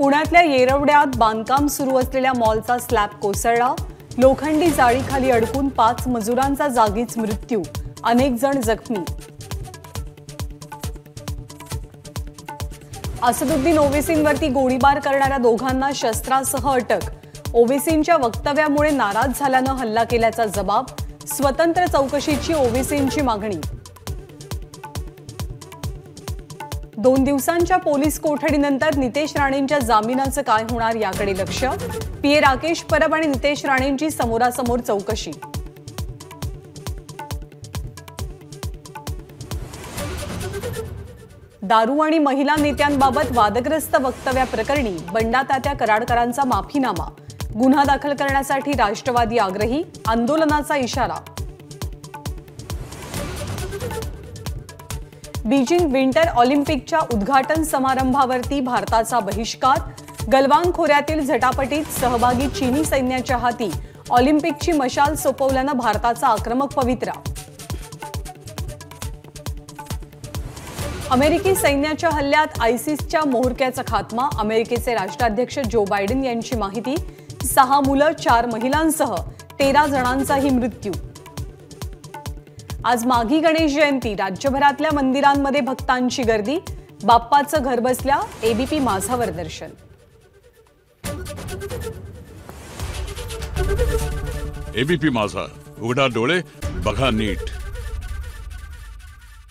पुण्यातल्या येरवड्यात बांधकाम सुरू असलेल्या मॉलचा स्लॅब कोसळला. लोखंडी जाळीखाली अडकून पाच मजुरांचा जागीच मृत्यू. अनेक जण जखमी. असदुद्दीन ओवेसींवरती गोळीबार करणाऱ्या दोघांना शस्त्रासह अटक. ओवेसींच्या वक्तव्यामुळे नाराज झाल्यानं हल्ला केल्याचा जबाब. स्वतंत्र चौकशीची ओवेसींची मागणी. दोन दिवसांच्या पोलीस कोठडीनंतर नितेश राणेंच्या जामिनाचं काय होणार याकडे लक्ष? पीए राकेश परब आणि नितेश राणेंची समोरासमोर चौकशी. दारू आणि महिला नेत्यांबाबत वादग्रस्त वक्तव्याप्रकरणी बंडातात्या कराडकरांचा माफीनामा. गुन्हा दाखल करण्यासाठी राष्ट्रवादी आग्रही आंदोलनाचा इशारा. बीजिंग विंटर ऑलिम्पिकच्या उद्घाटन समारंभावरती भारताचा बहिष्कार. गलवान खोऱ्यातील झटापटीत सहभागी चीनी सैन्याच्या हाती ऑलिम्पिकची मशाल सोपवल्यानं भारताचा आक्रमक पवित्रा. अमेरिकी सैन्याच्या हल्ल्यात आयसिसच्या मोहरक्याचा खात्मा अमेरिकेचे राष्ट्राध्यक्ष जो बायडेन यांची माहिती सहा मुलं चार महिलांसह तेरा जणांचाही मृत्यू. आज माघी गणेश जयंती. राज्यभरातल्या मंदिरांमध्ये भक्तांची गर्दी. बाप्पाचं घर बसल्या एबीपी माझावर दर्शन. एबीपी माझा. उघडा डोळे बघा नीट.